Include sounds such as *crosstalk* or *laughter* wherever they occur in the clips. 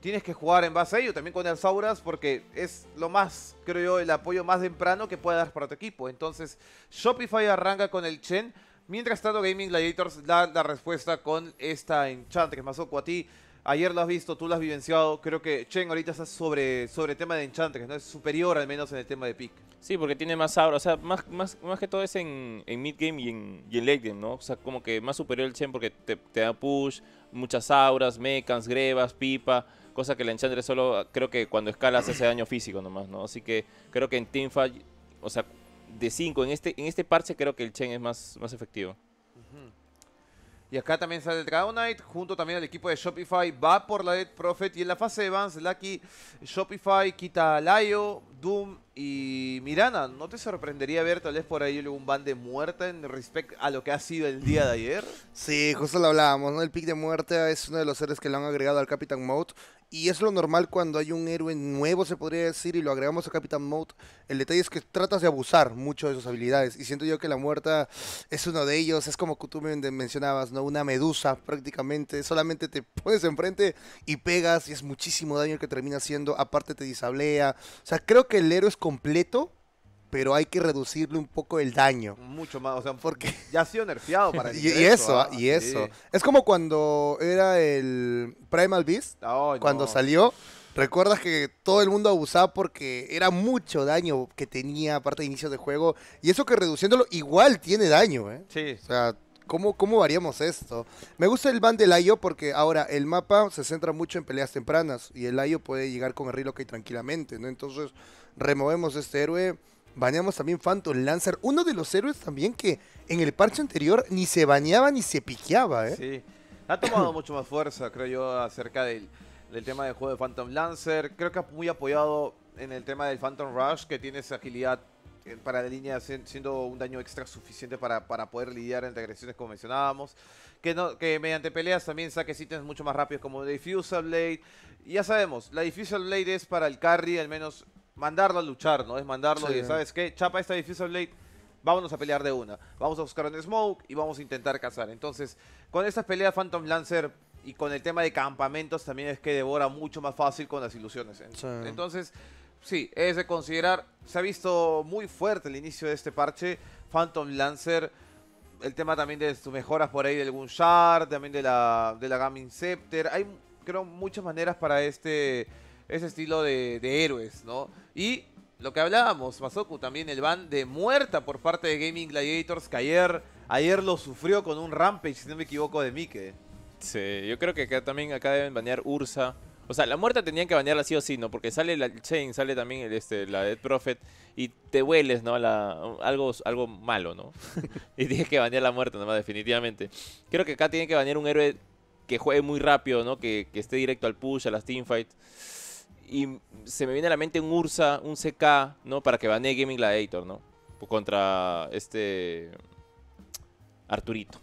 tienes que jugar en base a ello, también con el Sauras, porque es lo más, creo yo, el apoyo más temprano que pueda dar para tu equipo. Entonces, Shopify arranca con el Chen, mientras tanto Gaming Gladiators da la respuesta con esta Enchantress. Masoko, a ti, ayer lo has visto, tú lo has vivenciado, creo que Chen ahorita está sobre, sobre tema de Enchantress, ¿no? Es superior al menos en el tema de pick. Sí, porque tiene más aura, o sea, más, más, más que todo es en, mid game y en, late game, ¿no? O sea, como que más superior el Chen porque te, te da push, muchas auras, mechans, grebas, pipa, cosa que el Enchantress solo creo que cuando escalas hace daño físico nomás, ¿no? Así que creo que en Teamfight, o sea, de 5, en este, en este parche creo que el Chen es más, más efectivo. Y acá también sale el Dragon Knight, junto también al equipo de Shopify, va por la Dead Prophet. Y en la fase de Vance, Lucky, Shopify quita a Laio, Doom y Mirana. ¿No te sorprendería ver tal vez por ahí un ban de muerte en respecto a lo que ha sido el día de ayer? Sí, justo lo hablábamos, ¿no? El pick de muerte es uno de los seres que le han agregado al Capitán Mode. Y es lo normal cuando hay un héroe nuevo, se podría decir, y lo agregamos a Capitán Mode. El detalle es que tratas de abusar mucho de sus habilidades. Y siento yo que la muerta es uno de ellos. Es como tú me mencionabas, ¿no? Una medusa prácticamente. Solamente te *laughs* pones enfrente y pegas y es muchísimo daño el que termina haciendo. Aparte te disablea. O sea, creo que el héroe es completo, pero hay que reducirle un poco el daño. Mucho más, o sea, porque *laughs* ya ha sido nerfeado para *laughs* el y, y eso, ¿ah? y eso. Es como cuando era el Primal Beast, cuando no. salió. Recuerdas que todo el mundo abusaba porque era mucho daño que tenía aparte de inicio de juego. Y eso que reduciéndolo igual tiene daño, ¿eh? Sí. O sea, ¿cómo, cómo variamos esto? Me gusta el ban del Ayo porque ahora el mapa se centra mucho en peleas tempranas. Y el Ayo puede llegar con el Relocate tranquilamente, ¿no? Entonces, removemos este héroe. Baneamos también Phantom Lancer, uno de los héroes también que en el parche anterior ni se baneaba ni se piqueaba, ¿eh? Sí. Ha tomado mucho más fuerza, creo yo, acerca del, del tema del juego de Phantom Lancer. Creo que muy apoyado en el tema del Phantom Rush, que tiene esa agilidad eh, para la línea si- siendo un daño extra suficiente para, para poder lidiar entre agresiones como mencionábamos. Que, no, que mediante peleas también saques ítems mucho más rápidos como Diffusal Blade. Ya sabemos, la Diffusal Blade es para el carry, al menos mandarlo a luchar, ¿no? Es mandarlo Sí. y, ¿sabes qué? Chapa esta Diffusal Blade, vámonos a pelear de una. Vamos a buscar un smoke y vamos a intentar cazar. Entonces, con estas peleas Phantom Lancer y con el tema de campamentos también es que devora mucho más fácil con las ilusiones. Sí. Entonces, sí, es de considerar. Se ha visto muy fuerte el inicio de este parche. Phantom Lancer. El tema también de sus mejoras por ahí del algún Shard, también de la, de la Gaming Scepter. Hay, creo, muchas maneras para este, ese estilo de, de héroes, ¿no? Y lo que hablábamos, Masoku, también el ban de muerta por parte de Gaming Gladiators, que ayer, ayer lo sufrió con un Rampage, si no me equivoco, de Mike. Sí, yo creo que acá también acá deben banear Ursa. O sea, la muerta tenían que banearla sí o sí, ¿no? Porque sale la Chain, sale también este, la Dead Prophet y te hueles, ¿no? La, algo, algo malo, ¿no? *laughs* y tienes que banear la muerta nomás, definitivamente. Creo que acá tienen que banear un héroe que juegue muy rápido, ¿no? Que, que esté directo al push, a las teamfights. Y se me viene a la mente un Ursa, un CK, ¿no? Para que banee Gaming Gladiator, ¿no? Contra este... Arturito.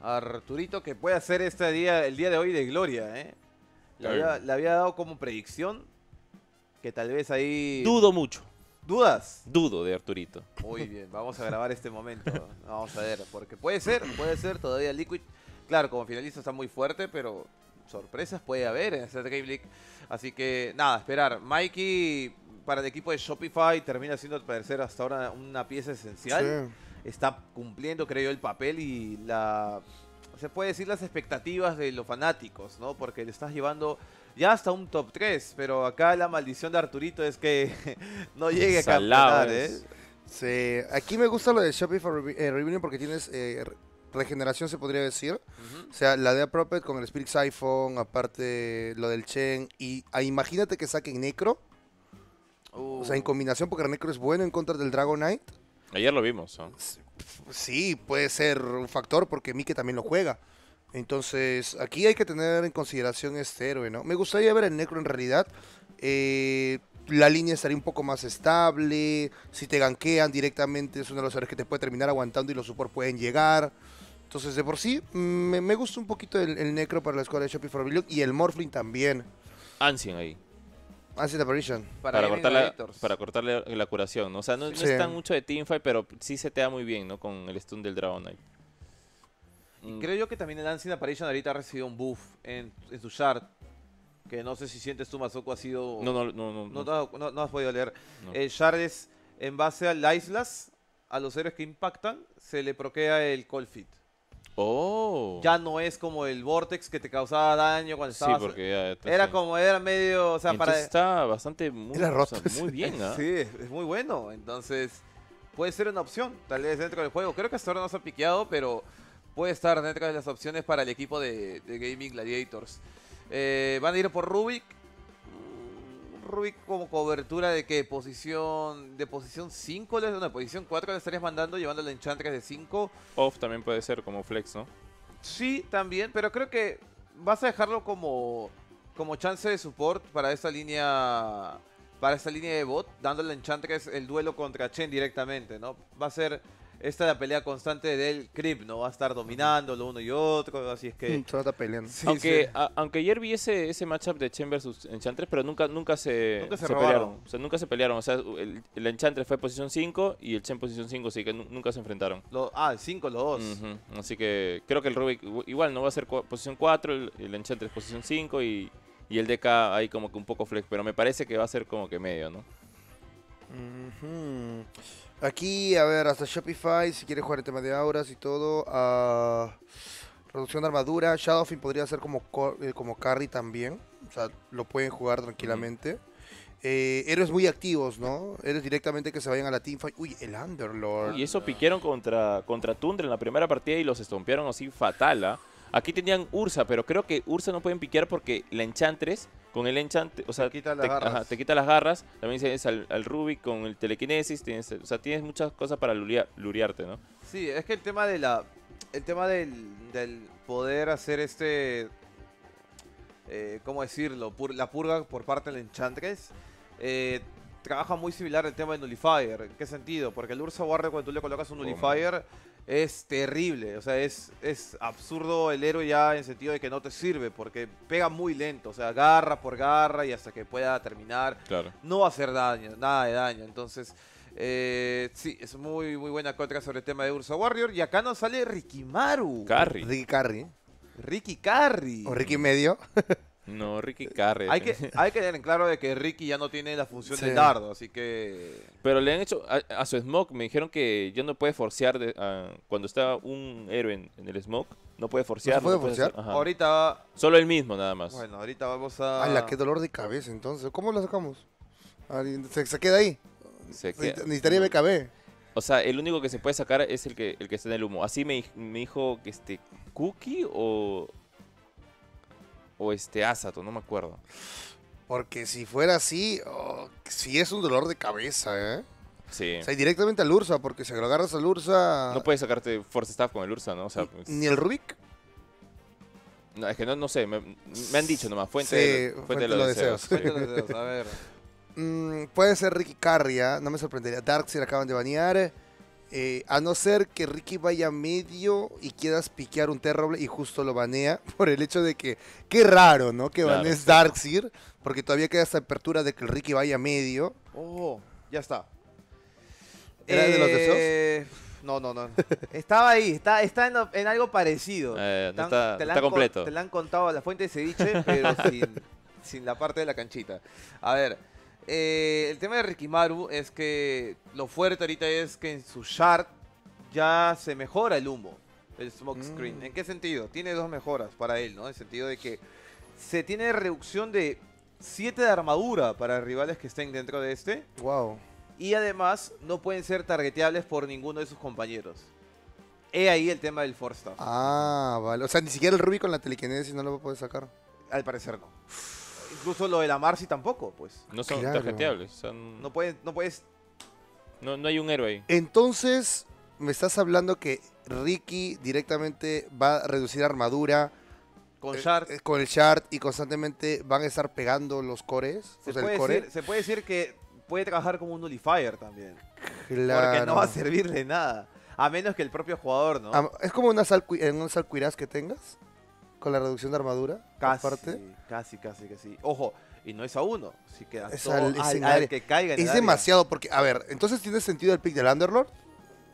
Arturito que puede hacer este día, el día de hoy de gloria, ¿eh? Le había, le había dado como predicción que tal vez ahí... Dudo mucho. ¿Dudas? Dudo de Arturito. Muy *laughs* bien, vamos a grabar este momento. Vamos a ver, porque puede ser, puede ser todavía Liquid. Claro, como finalista está muy fuerte, pero sorpresas puede haber en este Game League. Así que nada, esperar. Mikey para el equipo de Shopify termina siendo al parecer hasta ahora una pieza esencial. Sí. Está cumpliendo, creo yo, el papel y la se puede decir las expectativas de los fanáticos, ¿no? Porque le estás llevando ya hasta un top 3, pero acá la maldición de Arturito es que *laughs* no llegue a campeonar. ¿eh? Sí, aquí me gusta lo de Shopify eh, Reunion porque tienes eh, regeneración, se podría decir. O sea, la de Prophet con el Spirit Siphon, aparte lo del Chen. Y ah, imagínate que saquen Necro. O sea, en Uh, combinación, porque Necro es bueno en contra del Dragon Knight. Ayer lo vimos, ¿no? Sí, puede ser un factor porque Mike también lo juega. Entonces, aquí hay que tener en consideración este héroe, ¿no? Me gustaría ver el Necro en realidad. Eh, la línea estaría un poco más estable. Si te gankean directamente, es uno de los héroes que te puede terminar aguantando y los support pueden llegar. Entonces, de por sí, me, me gusta un poquito el, el Necro para la escuadra de Shopify Rebellion y el Morphling también. Ancien ahí. Ancient Apparition. para, Para, cortarle, Gladiators. para cortarle la curación, ¿no? O sea, no, no Sí. es tan mucho de teamfight, pero sí se te da muy bien, ¿no? Con el stun del Dragon Knight. Y Mm, creo yo que también el Ancient Apparition ahorita ha recibido un buff en, en su shard. que no sé si sientes tú, Mazoco, ha sido... No, no, no, no. no, no. no- no- no has podido leer. No. El Shard es, en base al Islas, a los héroes que impactan, se le proquea el Cold Fit. Oh. Ya no es como el Vortex que te causaba daño cuando Sí, estabas... porque ya está Era así. como, era medio, o sea, Entonces para... está bastante muy, Era o sea, roto. muy bien, ¿ah? *laughs* Sí, es es muy bueno. Entonces, puede ser una opción, tal vez dentro del juego. Creo que hasta ahora no se ha piqueado, pero puede estar dentro de las opciones para el equipo de, de Gaming Gladiators. Eh, van a ir por Rubik. Rubik como cobertura de qué? Posición. De posición 5, no, de posición 4 le estarías mandando, llevando la Enchantress de 5. Off también puede ser como flex, ¿no? Sí, también, pero creo que vas a dejarlo como, como chance de support para esta línea para esta línea de bot, dándole a Enchantress el duelo contra Chen directamente, ¿no? Va a ser esta la pelea constante del Creep, ¿no? Va a estar dominando lo uno y otro, así es que... Mm, Se va a estar peleando. Sí, aunque, sí. a- aunque ayer vi ese, ese matchup de Chen versus Enchantress, pero nunca, nunca se, Nunca se se robaron. pelearon. O sea, nunca se pelearon. O sea, el, el Enchantress fue posición 5 y el Chen posición 5, así que nu- nunca se enfrentaron. Lo- ah, el 5, los dos. Así que creo que el Rubik igu- igual no va a ser posición 4, el, el Enchantress posición 5 y, y el DK ahí como que un poco flex, pero me parece que va a ser como que medio, ¿no? Ujú. Aquí, a ver, hasta Shopify, si quiere jugar el tema de auras y todo. ah, reducción de armadura. Shadowfin podría ser como, co- eh, como carry también. O sea, lo pueden jugar tranquilamente. Eh, héroes muy activos, ¿no? Héroes directamente que se vayan a la teamfight. Uy, el Underlord. Y eso piquearon contra, contra Tundra en la primera partida y los estompearon así fatal. ¿ah? Aquí tenían Ursa, pero creo que Ursa no pueden piquear porque la Enchantress, con el Enchantress, o sea, quita las garras. ajá, te quita las garras. También tienes al, al Rubik con el telequinesis, tienes, o sea, tienes muchas cosas para luria- luriarte, ¿no? Sí, es que el tema de la. El tema del, del poder hacer este. eh, ¿Cómo decirlo? Pur- la purga por parte del Enchantress. eh, trabaja muy similar al tema de Nullifier. ¿En qué sentido? Porque el Ursa Warrior, cuando tú le colocas un Nullifier, es terrible. O sea, es, es absurdo el héroe ya en sentido de que no te sirve. Porque pega muy lento. O sea, garra por garra y hasta que pueda terminar Claro. no va a hacer daño, nada de daño. Entonces, eh, sí, es muy, muy buena contra sobre el tema de Ursa Warrior. Y acá nos sale Rikimaru. Carry. Ricky Carry. Ricky Carry. O Ricky Medio. *laughs* No, Ricky Carry. Hay que, hay que tener en claro de que Ricky ya no tiene la función Sí. del dardo, así que... Pero le han hecho a, a su Smoke, me dijeron que ya no puede forcear de- a- cuando está un héroe en, en el Smoke. No puede forcear. puede puede forcear? Ahorita, va- Solo él mismo, nada más. bueno, ahorita vamos a... ¡Hala, qué dolor de cabeza entonces! ¿Cómo lo sacamos? Ah, ¿Se, se queda ahí? Se queda- Necesitaría BKB. O sea, el único que se puede sacar es el que, el que está en el humo. Así me, me dijo que este Cookie o. O este Asato, no me acuerdo. Porque si fuera así, oh, sí es un dolor de cabeza, ¿eh? Sí. O sea, y directamente al Ursa, porque si lo agarras al Ursa... No puedes sacarte Force Staff con el Ursa, ¿no? O sea, pues- Ni el Rubik. no, es que no, no sé, me, me han dicho nomás, fuente, Sí, de, fuente fuente de de los los deseos. deseos. sí. Cuéntanos los dedos, a ver. Mm, puede ser Ricky Carria, no me sorprendería. Darkseid acaban de banear. Eh, a no ser que Ricky vaya medio y quieras piquear un Terrorblade y justo lo banea *laughs* por el hecho de que, qué raro, ¿no? Que Claro, banees sí. Darkseid, porque todavía queda esta apertura de que el Ricky vaya medio. Oh, ya está. ¿Era de los Eh, No, no, no. Estaba ahí, está, está en, algo parecido. Eh, no está, te no está completo. Te la han contado la fuente de ceviche, pero *laughs* sin, sin la parte de la canchita. A ver, eh, el tema de Rikimaru es que lo fuerte ahorita es que en su shard ya se mejora el humo, el smoke screen. Mm. ¿En qué sentido? Tiene dos mejoras para él, ¿no? En el sentido de que se tiene reducción de 7 de armadura para rivales que estén dentro de este. Wow. Y además no pueden ser targeteables por ninguno de sus compañeros. He ahí el tema del Force Staff. Ah, vale. O sea, ni siquiera el Rubik con la telequinesis no lo puede sacar. Al parecer no. Incluso lo de la Marcy tampoco, pues. No son Claro. tarjeteables. son- No puedes, no puedes. no, no hay un héroe ahí. Entonces, me estás hablando que Ricky directamente va a reducir armadura Con eh, Shard. eh, con el shard y constantemente van a estar pegando los cores. se, o sea, puede el core. decir, se puede decir que puede trabajar como un nullifier también. Porque Claro. no va a servir de nada. A menos que el propio jugador, ¿no? Es como una sal, en un sal cuiraz que tengas con la reducción de armadura. casi, aparte. casi, casi que sí. Ojo, y no es a uno. Si queda Es todo al- es al, en al área. que caiga en el Es área. demasiado porque, a ver, entonces tiene sentido el pick del Underlord.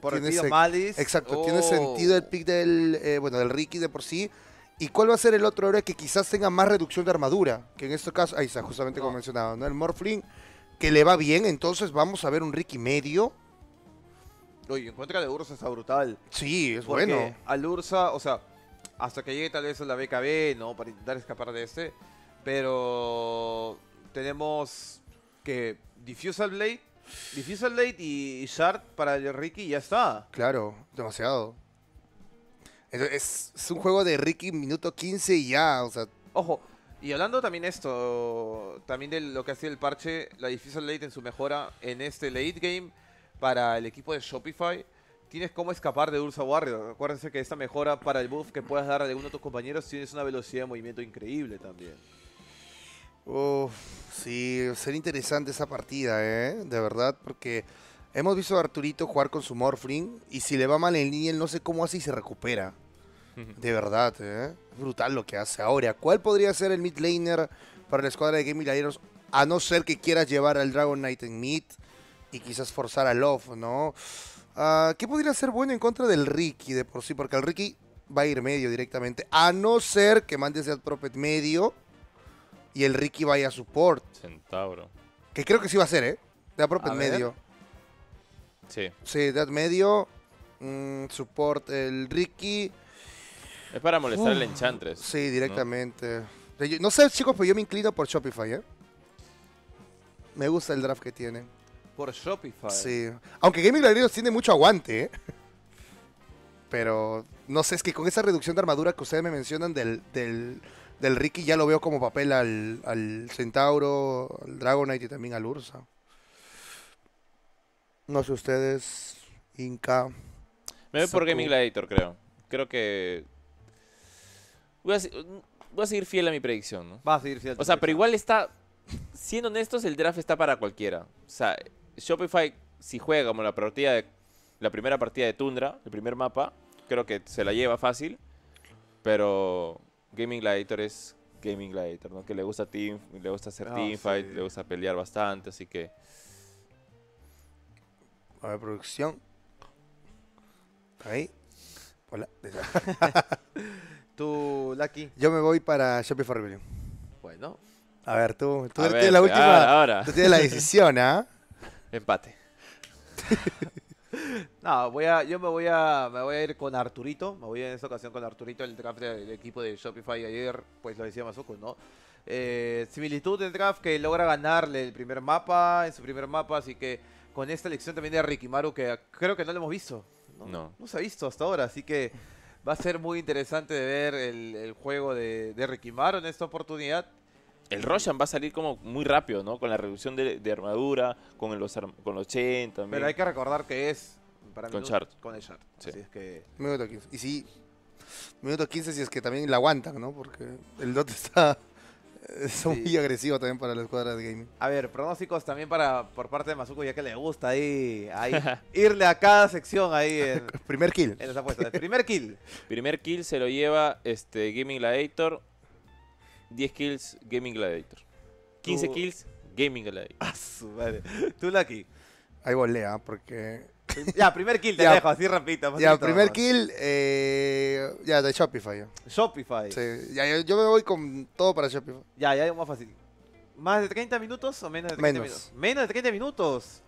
Por el Malice. Exacto, tiene Oh. sentido el pick del, eh, bueno, del Ricky de por sí. ¿Y cuál va a ser el otro héroe que quizás tenga más reducción de armadura? Que en este caso, ahí está, justamente como mencionaba, ¿no? El Morphling, que le va bien, entonces vamos a ver un Ricky medio. Oye, en contra de Ursa está brutal. Sí, es Porque bueno. al Ursa, o sea, hasta que llegue tal vez a la BKB, ¿no? Para intentar escapar de este. Pero tenemos que Diffusal Blade, Diffusal Blade y Shard para el Ricky y ya está. Claro, demasiado. Entonces, Es, es un juego de Ricky minuto 15 y ya, o sea, Ojo, y hablando también esto, también de lo que hacía el parche, la Diffusal Late en su mejora en este late game para el equipo de Shopify, tienes cómo escapar de Ursa Warrior. Acuérdense que esta mejora para el buff que puedas dar a alguno de tus compañeros tienes una velocidad de movimiento increíble también. Uf, sí, ser interesante esa partida, ¿eh? De verdad, porque hemos visto a Arturito jugar con su Morphling y si le va mal en línea, él no sé cómo hace y se recupera. De verdad, ¿eh? Es brutal lo que hace. Ahora, ¿cuál podría ser el mid laner para la escuadra de Gaming Gladiators? A no ser que quieras llevar al Dragon Knight en mid y quizás forzar a Love, ¿no? Ah, ¿Qué podría ser bueno en contra del Ricky de por sí? Porque el Ricky va a ir medio directamente. A no ser que mandes al Prophet medio y el Ricky vaya a support. Centauro. Que creo que sí va a ser, ¿eh? De Prophet A medio. Sí. Sí, Dead medio. mm, support el Ricky. Es para molestar al Uf, Enchantress. Sí, directamente. Yo- No sé, chicos, pero yo me inclino por Shopify, ¿eh? Me gusta el draft que tiene. Por Shopify. Sí. Aunque Gaming Gladiators tiene mucho aguante, ¿eh? *laughs* Pero no sé, es que con esa reducción de armadura que ustedes me mencionan del, del, del Ricky ya lo veo como papel al, al Centauro, al Dragonite y también al Ursa. No sé ustedes, Inca. Me voy por. Gaming Gladiator, creo. Creo que. Voy a, voy a seguir fiel a mi predicción, ¿no? Va a seguir siendo. O sea, pero igual está. Siendo honestos, el draft está para cualquiera. O sea, Shopify, si juega como la partida de. La primera partida de Tundra, el primer mapa, creo que se la lleva fácil. Pero Gaming Gladiator es Gaming Gladiator, ¿no? Que le gusta team, le gusta hacer Ah, teamfight, sí. le gusta pelear bastante, así que. A ver, producción. Ahí. Hola. *laughs* Tú, Lucky. Yo me voy para Shopify Rebellion. Bueno. A ver, tú, tú A tienes ver, la última. ahora, ahora. Tú tienes la decisión, ¿ah? Empate. *laughs* No, voy a, yo me voy a, me voy a ir con Arturito. Me voy a ir en esta ocasión con Arturito, el draft del equipo de Shopify ayer, pues lo decía Mazuko, ¿no? Eh, similitud del draft que logra ganarle el primer mapa, en su primer mapa, así que con esta elección también de Rikimaru, que creo que no lo hemos visto. No. No se ha visto hasta ahora, así que va a ser muy interesante de ver el, el juego de, de Rikimaru en esta oportunidad. El Roshan va a salir como muy rápido, ¿no? Con la reducción de, de armadura, con los, arm- con los chain también. Pero hay que recordar que es para Con Shard. Con el Shard. Sí. Así es que Minuto 15. Y sí, minuto 15 si es que también la aguantan, ¿no? Porque el dot está, *laughs* está muy Sí. agresivo también para la escuadra de gaming. A ver, pronósticos también para por parte de Mazuko, ya que le gusta ahí, ahí *laughs* irle a cada sección ahí en, *laughs* Primer kill. en las apuestas. El primer kill. Primer kill se lo lleva este Gaming Gladiator. 10 kills Gaming Gladiator. 15 Tú- kills Gaming Gladiator. *laughs* A su madre. Tú, Lucky. Ahí volea, porque... *laughs* Ya, primer kill te Ya. dejo, así rapidito. Ya, facilito primer nomás. kill, eh, ya, de Shopify. ya. Shopify. Sí, ya, yo, yo me voy con todo para Shopify. Ya, ya, más fácil. ¿Más de 30 minutos o menos de 30 Menos. minutos? Menos de 30 minutos.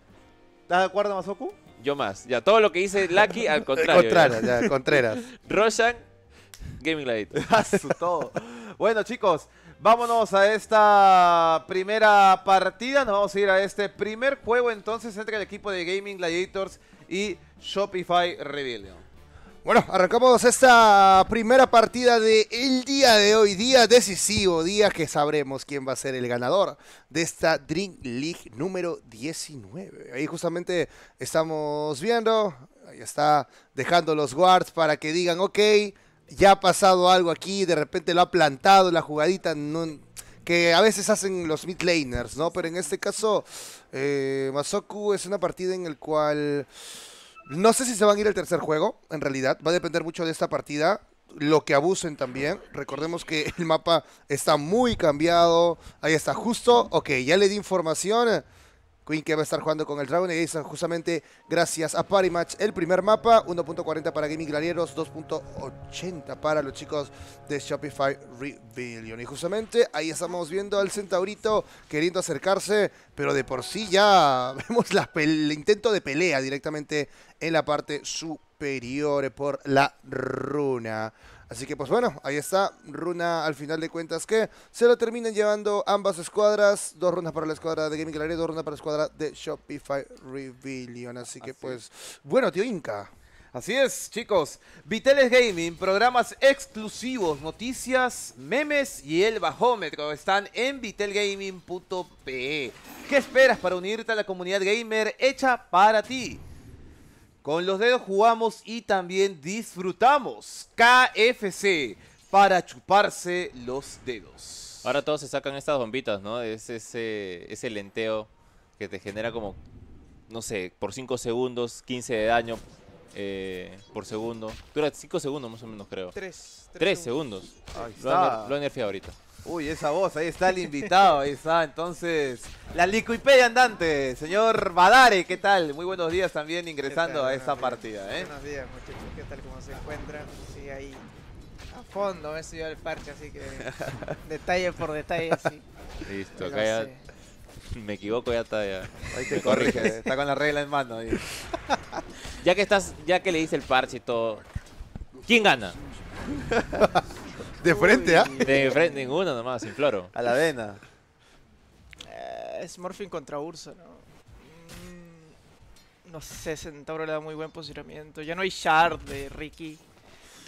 ¿Estás de acuerdo, Mazoku? Yo más. Ya, todo lo que dice Lucky al *laughs* contrario. Contreras, ya, Contreras. Roshan, Gaming Gladiator. A su todo. Bueno, chicos, vámonos a esta primera partida. Nos vamos a ir a este primer juego entonces entre el equipo de Gaming Gladiators y Shopify Rebellion. Bueno, arrancamos esta primera partida del el día de hoy, día decisivo, día que sabremos quién va a ser el ganador de esta Dream League número 19. Ahí justamente estamos viendo, ahí está dejando los guards para que digan, ok, ya ha pasado algo aquí, de repente lo ha plantado la jugadita, que a veces hacen los mid laners, ¿no? Pero en este caso, eh, Masoku es una partida en el cual... No sé si se van a ir al tercer juego, en realidad. Va a depender mucho de esta partida. Lo que abusen también. Recordemos que el mapa está muy cambiado. Ahí está, justo. Ok, ya le di información. Queen que va a estar jugando con el Dragon Age justamente gracias a Party Match. El primer mapa, 1.40 para Gaming Gladiatos, 2.80 para los chicos de Shopify Rebellion. Y justamente ahí estamos viendo al Centaurito queriendo acercarse, pero de por sí ya *laughs* vemos la el intento de pelea directamente en la parte superior por la runa. Así que pues bueno, ahí está, runa al final de cuentas que se lo terminan llevando ambas escuadras, dos runas para la escuadra de Gaming Gallery, dos runas para la escuadra de Shopify Rebellion. Así que Así pues, bueno, tío Inca. Así es, chicos. Viteles Gaming, programas exclusivos, noticias, memes y el bajómetro están en vitelgaming.pe. ¿Qué esperas para unirte a la comunidad gamer hecha para ti? Con los dedos jugamos y también disfrutamos. KFC para chuparse los dedos. Ahora todos se sacan estas bombitas, ¿no? Es ese, ese lenteo que te genera como, no sé, por 5 segundos, 15 de daño eh, por segundo. Dura 5 segundos más o menos, creo. Tres. 3 segundos. Ahí Lo han, está. lo han nerfeado ahorita. Uy, esa voz, ahí está el invitado, ahí está. Entonces, la Liquipedia andante, señor Badare, ¿qué tal? Muy buenos días también ingresando a esta partida, ¿eh? Buenos días, muchachos. ¿Qué tal? ¿Cómo se encuentran? Sí, ahí a fondo me he estudiado el parche, así que *laughs* detalle por detalle, sí. Listo, acá ya sé. me equivoco, ya está ya. Ahí te corrige, está con la regla en mano. ahí. *laughs* Ya que estás, ya que le hice el parche y todo, ¿quién gana? *laughs* De frente, ¿ah? De frente ninguno nomás, sin floro. A la vena. eh, es Morphin contra Ursa, ¿no? Mm, no sé, Centauro le da muy buen posicionamiento. Ya no hay Shard de Ricky.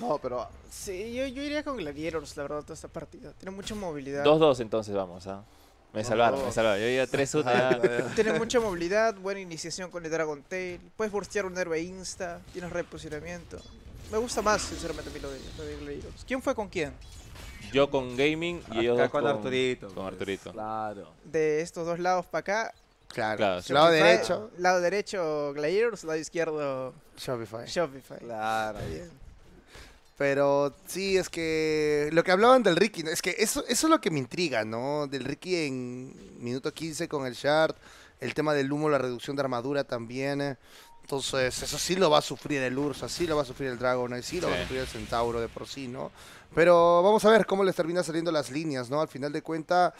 No, pero Sí, yo, yo iría con Gladiators, la verdad, toda esta partida. Tiene mucha movilidad. 2-2 entonces vamos, ¿ah? Me salvaron, me salvaron. Yo ya 3-1 Ah, ya. Tiene mucha movilidad, buena iniciación con el Dragon Tail. Puedes burstear un héroe insta, tienes reposicionamiento. Me gusta más, sinceramente, a mí lo de, lo de Gladiators. ¿Quién fue con quién? Yo con gaming y ellos dos con, Arturito. Con pues, Arturito. Claro. De estos dos lados para acá. Claro. Claro. Lado derecho, Lado derecho Gladiators, lado izquierdo Shopify. Shopify. Claro. Bien. Pero sí, es que lo que hablaban del Ricky, es que eso, eso es lo que me intriga, ¿no? Del Ricky en minuto 15 con el Shard, el tema del humo, la reducción de armadura también. eh. Entonces, eso sí lo va a sufrir el Ursa, sí lo va a sufrir el Dragon, sí lo va a sufrir el Centauro de por sí, ¿no? Pero vamos a ver cómo les termina saliendo las líneas, ¿no? Al final de cuenta,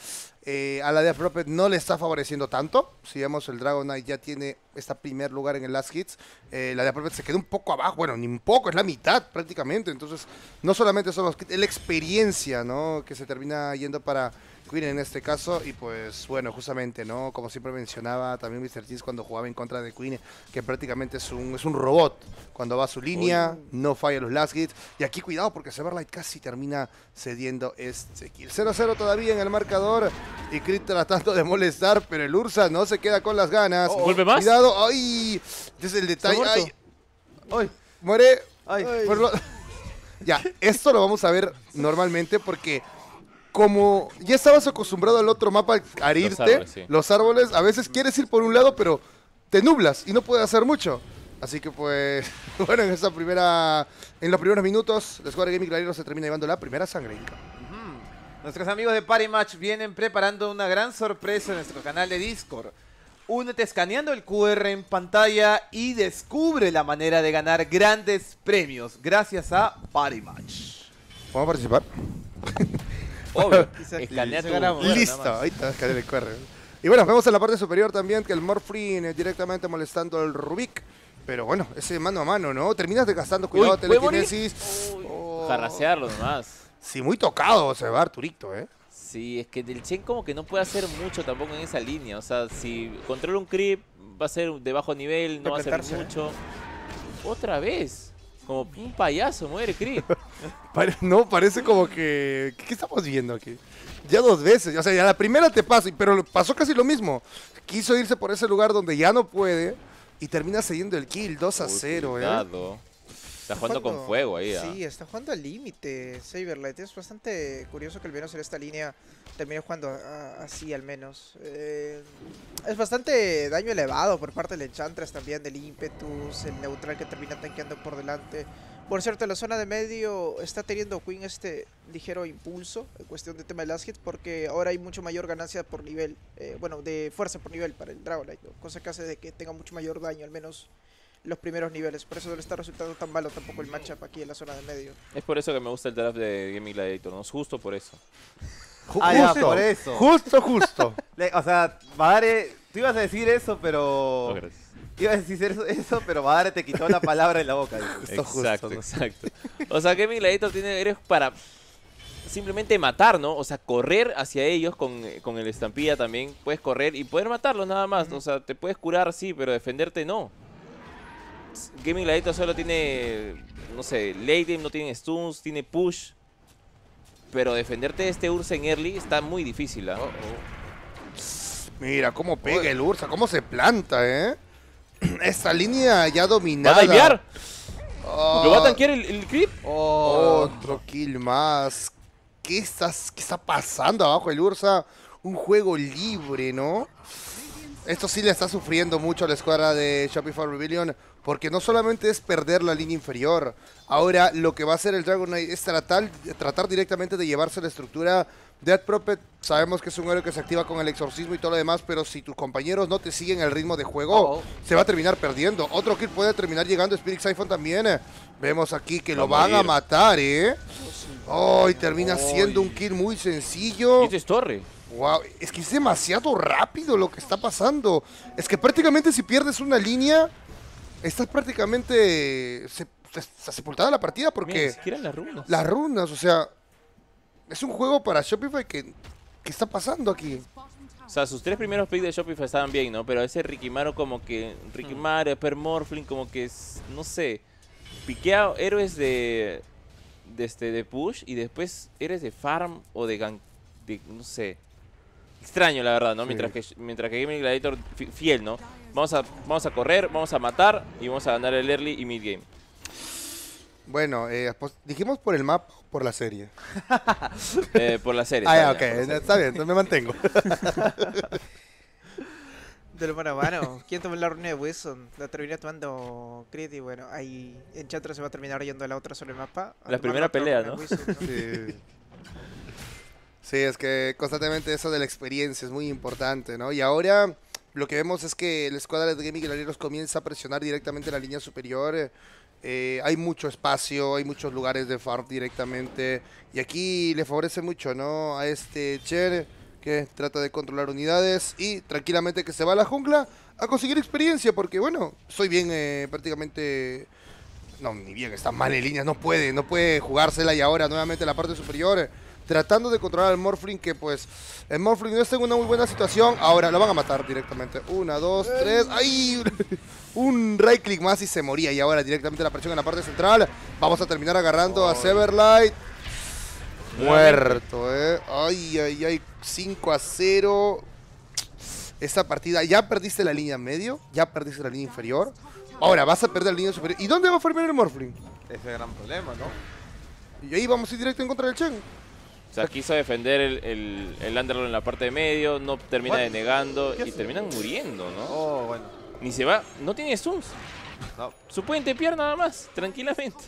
eh, a la de Prophet no le está favoreciendo tanto. Si vemos, el Dragon Knight ya tiene este primer lugar en el Last Hits. Eh, la de Prophet se quedó un poco abajo, bueno, ni un poco, es la mitad prácticamente. Entonces, no solamente son los kits, es la experiencia, ¿no? Que se termina yendo para Queen en este caso. Y pues, bueno, justamente, ¿no? Como siempre mencionaba también Mr. Cheese cuando jugaba en contra de Queen, que prácticamente es un, es un robot. Cuando va a su línea, no falla los last hits. Y aquí cuidado porque Severlight casi termina cediendo este kill. 0-0 todavía en el marcador. Y Crit tratando de molestar, pero el Ursa no se queda con las ganas. Oh, ¿Vuelve más? Cuidado, ay. Es el detalle. Ay, ¡Ay! muere. ¡Ay! Lo- *laughs* Ya, esto lo vamos a ver normalmente porque como ya estabas acostumbrado al otro mapa a árboles, sí. los árboles, a veces quieres ir por un lado, pero te nublas y no puedes hacer mucho. Así que pues, *laughs* bueno, en esta primera, en los primeros minutos, la escuadra Gaming Clarinos se termina llevando la primera sangre. Nuestros amigos de Party Match vienen preparando una gran sorpresa en nuestro canal de Discord. Únete escaneando el QR en pantalla y descubre la manera de ganar grandes premios gracias a Party Match. ¿Vamos a participar? *laughs* Obvio. *laughs* Escanea tu ganamos. Listo, ahí está, escanea el QR. Y bueno, vemos en la parte superior también que el Morfrin eh, directamente molestando al Rubik. Pero bueno, ese mano a mano, ¿no? Terminas desgastando, cuidado, Uy, telequinesis. Oh. Jarrasearlo nomás. Sí, muy tocado se va Arturito, ¿eh? Sí, es que del Chen como que no puede hacer mucho tampoco en esa línea. O sea, si controla un creep, va a ser de bajo nivel, no va a hacer mucho. Otra vez. Como un payaso, muere. *laughs* Pare- no, parece como que... ¿Qué estamos viendo aquí? Ya dos veces, o sea, ya la primera te pasa, pero pasó casi lo mismo. Quiso irse por ese lugar donde ya no puede y termina cediendo el kill 2 a Uy, 0, ¿eh? Está jugando con fuego ahí. ah. Sí, está jugando al límite Saberlight. Es bastante curioso que el menos en esta línea termine jugando a- así al menos. Eh, es bastante daño elevado por parte del Enchantress también, del Impetus, el neutral que termina tanqueando por delante. Por cierto, la zona de medio está teniendo Queen este ligero impulso en cuestión de tema de last hit porque ahora hay mucho mayor ganancia por nivel, eh, bueno, de fuerza por nivel para el Dragonite, ¿no? cosa que hace de que tenga mucho mayor daño, al menos los primeros niveles. Por eso no le está resultando tan malo tampoco el matchup aquí en la zona de medio. Es por eso que me gusta el draft de Gaming Gladiator, ¿no? Es justo por eso. Ju- Ah, ya, justo, por eso. justo, justo. Le- o sea, Madare, tú ibas a decir eso, pero... Gracias. ibas a decir eso, eso, pero Madare te quitó la palabra de la boca. Justo, justo, exacto, ¿no? exacto. O sea, Gaming Gladiator tiene eres para simplemente matar, ¿no? O sea, correr hacia ellos con, con el estampilla también. Puedes correr y poder matarlos nada más. O sea, te puedes curar, sí, pero defenderte no. Gaming Gladiator solo tiene, no sé, late game, no tiene stuns, tiene push. Pero defenderte de este Ursa en early está muy difícil, ¿ah? Mira cómo pega el Ursa, cómo se planta, ¿eh? *clears throat* Esta línea ya ¿Va dominada. a divear? Ah, ¿Lo va a tanquear el, el creep? Otro kill más. ¿Qué, estás, ¿Qué está pasando abajo el Ursa? Un juego libre, ¿no? Esto sí le está sufriendo mucho a la escuadra de Shopify Rebellion. Porque no solamente es perder la línea inferior. Ahora lo que va a hacer el Dragon Knight es tratar, tratar directamente de llevarse la estructura. Dead Prophet sabemos que es un héroe que se activa con el exorcismo y todo lo demás. Pero si tus compañeros no te siguen el ritmo de juego, Oh. se va a terminar perdiendo. Otro kill puede terminar llegando. Spirit Siphon también. Vemos aquí que lo van a matar, ¿eh? Oh, y termina siendo un kill muy sencillo. Y es torre. Wow, es que es demasiado rápido lo que está pasando. Es que prácticamente si pierdes una línea, estás prácticamente se- sepultada la partida Mira, porque ni siquiera en las runas. las runas, o sea, es un juego para Shopify que, que está pasando aquí. O sea, sus tres primeros picks de Shopify estaban bien, ¿no? Pero ese Rikimaro como que... Rikimaro, Permorphling como que es... No sé. Piquea héroes de... De, este, de push y después héroes de farm o de gang... De, no sé. Extraño, la verdad, ¿no? Sí. Mientras que mientras que Gaming Gladiator fi- fiel, ¿no? Vamos a, vamos a correr, vamos a matar y vamos a ganar el early y mid game. Bueno, eh, pues, dijimos por el mapa o por la serie. *laughs* Eh, por la serie. Ah, está ok, bien, serie. está bien, entonces me mantengo. *laughs* De lo mano a mano. ¿Quién tomó la runa de Wilson? La terminé tomando Crit y bueno, ahí Enchantress se va a terminar yendo a la otra sobre el mapa. La primera pelea, ¿no? Wilson, ¿no? Sí. Sí, es que constantemente eso de la experiencia es muy importante, ¿no? Y ahora lo que vemos es que la escuadra de Gaming Gladiators comienza a presionar directamente la línea superior. Eh, hay mucho espacio, hay muchos lugares de farm directamente. Y aquí le favorece mucho, ¿no? A este Cher que trata de controlar unidades y tranquilamente que se va a la jungla a conseguir experiencia. Porque, bueno, soy bien eh, prácticamente... No, ni bien, está mal en líneas, no puede, no puede jugársela y ahora nuevamente la parte superior, tratando de controlar al Morphling, que pues el Morphling no está en una muy buena situación, ahora lo van a matar directamente. Una, dos, tres, ¡ay! *laughs* Un right click más y se moría y ahora directamente la presión en la parte central. Vamos a terminar agarrando a Severlight. Muerto, eh. Ay, ay, ay, 5 a 0. Esta partida, ya perdiste la línea medio, ya perdiste la línea inferior. Ahora vas a perder la línea superior. ¿Y dónde va a farmear el Morphling? Ese es el gran problema, ¿no? Y ahí vamos a ir directo en contra del Chen. O sea, quiso defender el, el, el Underlord en la parte de medio, no termina What? denegando ¿Qué y terminan muriendo, ¿no? Oh, bueno. Ni se va, no tiene stuns. No. Su pueden tepear nada más, tranquilamente.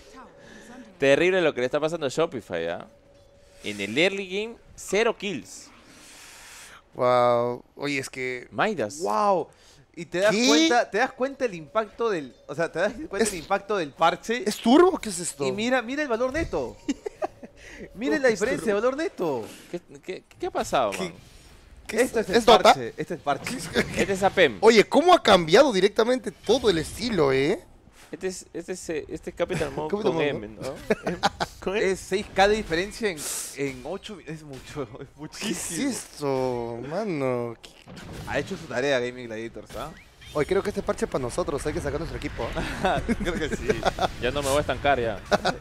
Terrible lo que le está pasando a Shopify, ¿ah? En el early game, cero kills. Wow. Oye, es que. Midas. ¡Wow! Y te das ¿Qué? cuenta, te das cuenta el impacto del, o sea, te das cuenta Es- el impacto del parche ¿Es turbo o qué es esto? y mira, mira el valor neto. *laughs* Mira la diferencia de valor neto. ¿Qué, qué, qué ha pasado, man? ¿Qué Esto es el ¿Es Dota? parche, este es el parche. *laughs* Este es APEM. Oye, ¿cómo ha cambiado directamente todo el estilo, eh? Este es, este es, eh, este es Capital *laughs* Mode Capital con Mode, M, ¿no? *laughs* Con Es 6k de diferencia en, en 8 es mucho, es ¿Qué es muchísimo. esto, mano? ¿Qué- Ha hecho su tarea Gaming Gladiators, ¿ah? Oye, creo que este parche es para nosotros, hay que sacar nuestro equipo. *laughs* Creo que sí. Ya no me voy a estancar ya. *laughs*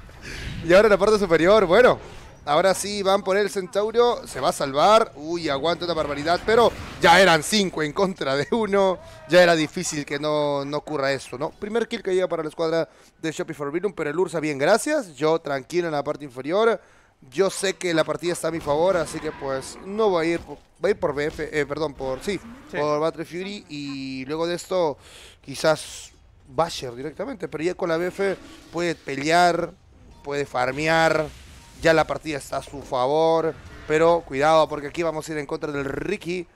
Y ahora en la parte superior, bueno. Ahora sí van por el Centaurio, se va a salvar. Uy, aguanta una barbaridad, pero ya eran cinco en contra de uno. Ya era difícil que no, no ocurra esto, ¿no? Primer kill que llega para la escuadra de Shopee Forbidden, pero el Ursa bien, gracias. Yo tranquilo en la parte inferior. Yo sé que la partida está a mi favor, así que pues no voy a ir por, voy a ir por BF, eh, perdón, por sí, Sí. por Battle Fury y luego de esto quizás Basher directamente, pero ya con la BF puede pelear, puede farmear, ya la partida está a su favor, pero cuidado porque aquí vamos a ir en contra del Ricky.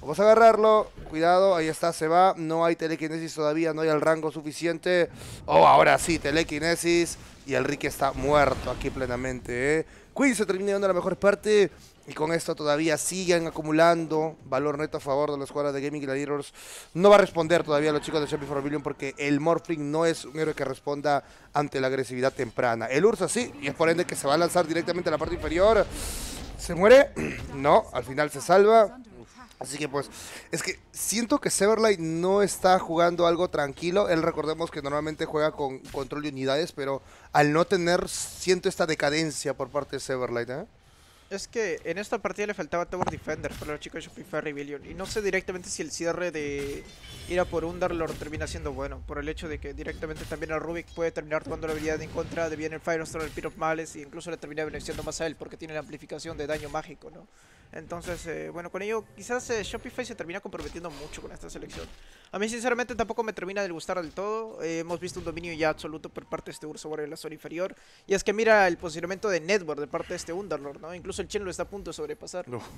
Vamos a agarrarlo, cuidado, ahí está, se va, no hay telequinesis todavía, no hay el rango suficiente. Oh, ahora sí, telequinesis y el Ricky está muerto aquí plenamente. ¿eh? Queen se termina dando la mejor parte y con esto todavía siguen acumulando valor neto a favor de la escuadra de Gaming Gladiators. No va a responder todavía a los chicos de Shopee for Billion porque el Morphling no es un héroe que responda ante la agresividad temprana. El Ursa sí, y es por ende que se va a lanzar directamente a la parte inferior. ¿Se muere? *clears throat* No, al final se salva. Así que pues, es que siento que Severlight no está jugando algo tranquilo. Él recordemos que normalmente juega con control de unidades, pero al no tener, siento esta decadencia por parte de Severlight, ¿eh? Es que en esta partida le faltaba Tower Defender para los chicos de Shopify Rebellion. Y no sé directamente si el cierre de ir a por Underlord termina siendo bueno. Por el hecho de que directamente también el Rubik puede terminar tomando la habilidad en contra de bien el Firestorm, el Pit of Malice. E incluso le termina beneficiando más a él porque tiene la amplificación de daño mágico, ¿no? Entonces, eh, bueno, con ello quizás eh, Shopify se termina comprometiendo mucho con esta selección. A mí sinceramente tampoco me termina de gustar del todo. Eh, hemos visto un dominio ya absoluto por parte de este Urso en la zona inferior. Y es que mira el posicionamiento de Network de parte de este Underlord, ¿no? Incluso el Chen lo está a punto de sobrepasar. No. *laughs*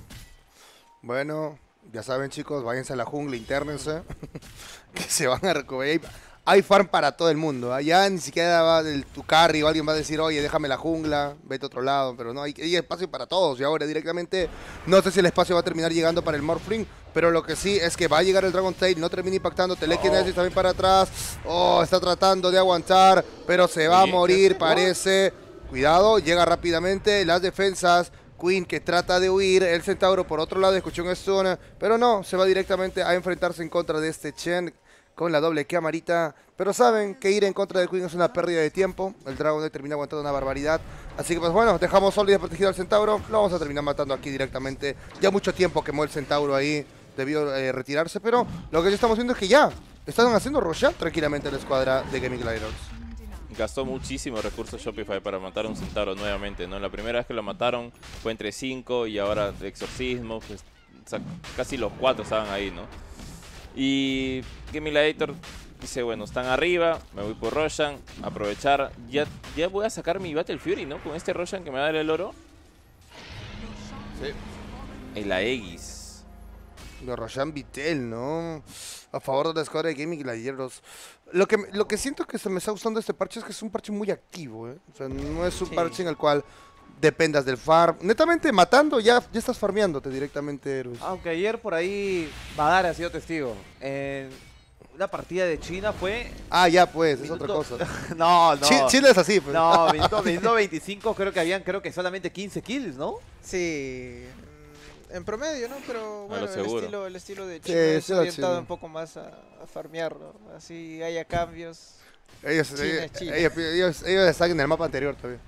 Bueno, ya saben chicos, váyanse a la jungla, internense. *laughs* que se van a recoger. Hay farm para todo el mundo. Allá ni siquiera va el, tu carry o alguien va a decir, oye, déjame la jungla, vete a otro lado. Pero no, hay, hay espacio para todos. Y ahora directamente, no sé si el espacio va a terminar llegando para el Morphling. Pero lo que sí es que va a llegar el Dragon Tail, no termina impactando. Telekinesis también para atrás. Oh, está tratando de aguantar, pero se va a Oye, ¿qué morir, parece. Cuidado, llega rápidamente. Las defensas. Queen que trata de huir, el Centauro por otro lado escuchó un stun, pero no, se va directamente a enfrentarse en contra de este Chen con la doble camarita, pero saben que ir en contra de Queen es una pérdida de tiempo, el Knight termina aguantando una barbaridad, así que pues bueno, dejamos solo y protegido al Centauro, lo vamos a terminar matando aquí directamente, ya mucho tiempo quemó el Centauro ahí, debió eh, retirarse, pero lo que ya estamos viendo es que ya, están haciendo Roshan tranquilamente la escuadra de Gaming Gliders. Gastó muchísimos recursos Shopify para matar a un centauro nuevamente, ¿no? La primera vez que lo mataron fue entre 5 y ahora exorcismo, pues o sea, casi los cuatro estaban ahí, ¿no? Y Gaming Gladiator dice, bueno, están arriba, me voy por Roshan, aprovechar, ya, ya voy a sacar mi Battle Fury, ¿no? Con este Roshan que me va a dar el oro. Sí. El Aegis. De Roshan Vitel, ¿no? A favor de la escuadra de Gaming Gladiators. Lo que, lo que siento que se me está gustando este parche es que es un parche muy activo, ¿eh? O sea, no es un Sí. parche en el cual dependas del farm. Netamente matando, ya, ya estás farmeándote directamente, héroes. Aunque ayer por ahí Badar ha sido testigo. En una partida de China fue. Ah, ya pues, es otra cosa. *laughs* no, no. Chi- Chile es así, pues. No, *laughs* minuto, minuto 25 creo que habían creo que solamente 15 kills, ¿no? Sí, en promedio, ¿no? Pero bueno, el estilo, el estilo de Chino es sí, era orientado un poco más a, a farmear, ¿no? Así haya cambios. Ellos, China ellos, es China. ellos, ellos- ellos están en el mapa anterior todavía.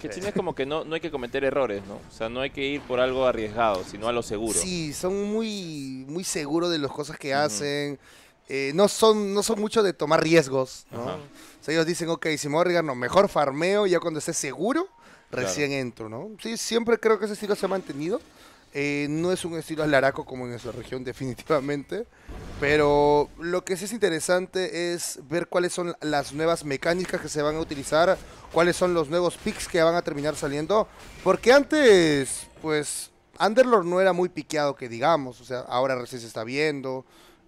Que China es como que no, no hay que cometer errores, ¿no? O sea, no hay que ir por algo arriesgado, sino a lo seguro. Sí, son muy, muy seguros de las cosas que hacen. Eh, no son no son mucho de tomar riesgos, ¿no? Ajá. O sea, ellos dicen, ok, si me voy a arriesgar, no, mejor farmeo, ya cuando esté seguro, Claro. recién entro, ¿no? Sí, siempre creo que ese estilo se ha mantenido. Eh, no es un estilo alaraco como en nuestra región, *laughs* definitivamente. Pero lo que sí es interesante es ver cuáles son las nuevas mecánicas que se van a utilizar, cuáles son los nuevos picks que van a terminar saliendo. Porque antes, pues, Underlord no era muy piqueado que digamos, o sea, ahora recién se está viendo.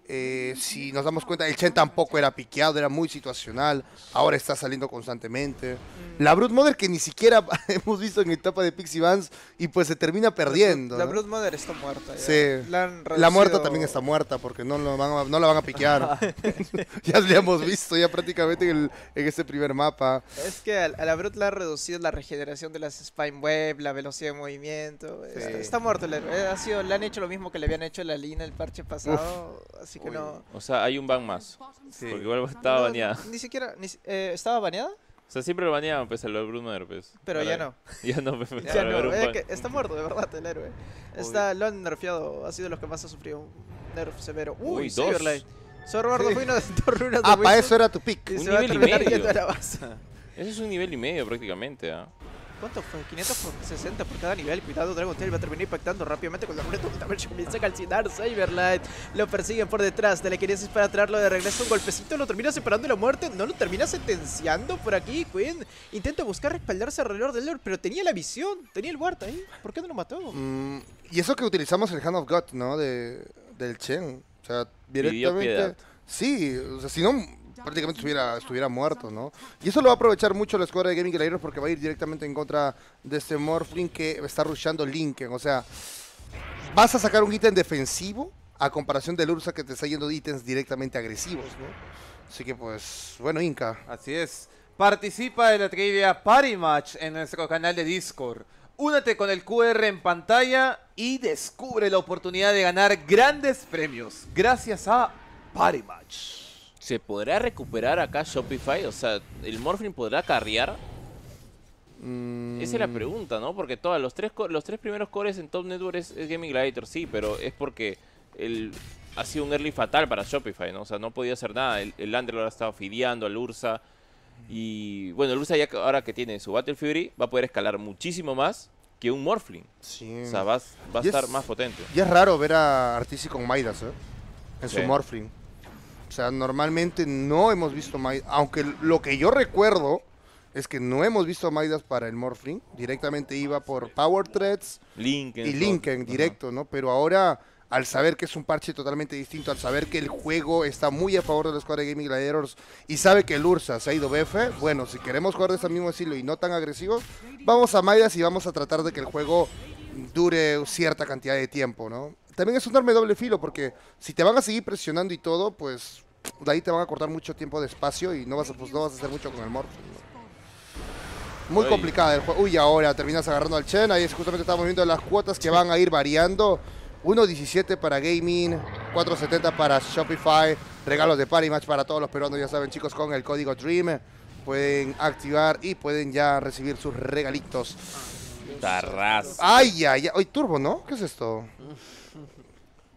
Eh, si nos damos cuenta, el Chen tampoco era piqueado, era muy situacional. Ahora está saliendo constantemente. La Brute Mother que ni siquiera *laughs* hemos visto en etapa de Pixie Vans y pues se termina perdiendo. La ¿no? Blood Mother está muerta. ya. Sí. La, La muerta también está muerta porque no, lo van a- no la van a piquear. *laughs* *laughs* ya la hemos visto ya prácticamente en, el- en este primer mapa. Es que a, a la Brut le ha reducido la regeneración de las Spine Web, la velocidad de movimiento. Sí. Está, está muerto héroe. Eh, Ha sido, le han hecho lo mismo que le habían hecho a la Lina el parche pasado. así que Uy. no. O sea, hay un ban más. Sí. Porque igual estaba no, baneada. Ni siquiera. Ni, eh, ¿Estaba baneada? O sea, siempre lo baneaban, pues, a los Bruno pues. Pero ya no. *laughs* Ya no, pues, Ya no. ver un es que está muerto, de verdad, el héroe. Está, lo han nerfeado. Ha sido los que más ha sufrido un nerf severo. Uy, Uy, dos. Cyberlight. Sorbardo Sí. fue uno de dos runas de Ah, para eso era tu pick. y Un se va a nivel y medio. yendo a la base. Ese es un nivel y medio prácticamente, ¿ah? ¿Cuánto fue? 500 por 60 por cada nivel. Cuidado, Dragon Tail va a terminar impactando rápidamente con la Bruto. También comienza a calcinar. Saberlight lo persiguen por detrás. Telequinesis para traerlo de regreso. Un golpecito lo termina separando de la muerte. No lo termina sentenciando por aquí. Quinn intenta buscar respaldarse alrededor del Lord, pero tenía la visión. Tenía el ward ahí. ¿Por qué no lo mató? Mm, y eso que utilizamos el Hand of God, ¿no? De, del Chen. O sea, directamente. piedad. Sí, o sea, si no, prácticamente estuviera, estuviera muerto, ¿no? Y eso lo va a aprovechar mucho la escuadra de Gaming Gladiators porque va a ir directamente en contra de este Morphling que está rushando Linken. O sea, vas a sacar un ítem defensivo a comparación del Ursa que te está yendo ítems directamente agresivos, ¿no? Así que pues, bueno, Inca. Así es. Participa de la trivia Party Match en nuestro canal de Discord. Únete con el QR en pantalla y descubre la oportunidad de ganar grandes premios gracias a Party Match. ¿Se podrá recuperar acá Shopify? O sea, ¿el Morphling podrá carrear? Mm, Esa es la pregunta, ¿no? Porque todos los tres, los tres primeros cores en Top Network es, es Gaming Gladiator, sí, pero es porque el, ha sido un early fatal para Shopify, ¿no? O sea, no podía hacer nada. El, el Underlord ha estado fideando al Ursa. Y bueno, el Ursa ya ahora que tiene su Battle Fury va a poder escalar muchísimo más que un Morphling. Sí. O sea, va, a- va a Y es- estar más potente. Y es raro ver a Artisi con Maidas, ¿eh? En Sí. su Morphling. O sea, normalmente no hemos visto Maidas. Aunque lo que yo recuerdo es que no hemos visto Maidas para el Morphling. Directamente iba por Power Threads Linken. y Ajá. directo, ¿no? Pero ahora, al saber que es un parche totalmente distinto, al saber que el juego está muy a favor de la escuadra de Gaming Gladiators y sabe que el Ursa se ha ido BF, bueno, si queremos jugar de ese mismo estilo y no tan agresivos, vamos a Maidas y vamos a tratar de que el juego dure cierta cantidad de tiempo, ¿no? También es un arma de doble filo porque si te van a seguir presionando y todo, pues de ahí te van a cortar mucho tiempo de espacio y no vas a, pues, no vas a hacer mucho con el Morph. Muy Ay. complicada el juego. Uy, ahora terminas agarrando al Chen. Ahí es justamente estamos viendo las cuotas que van a ir variando. 1.17 para Gaming, 4.70 para Shopify, regalos de Party Match para todos los peruanos, ya saben chicos, con el código DREAM pueden activar y pueden ya recibir sus regalitos. Tarrazo. Ay, ay, ay, Turbo, ¿no? ¿Qué es esto?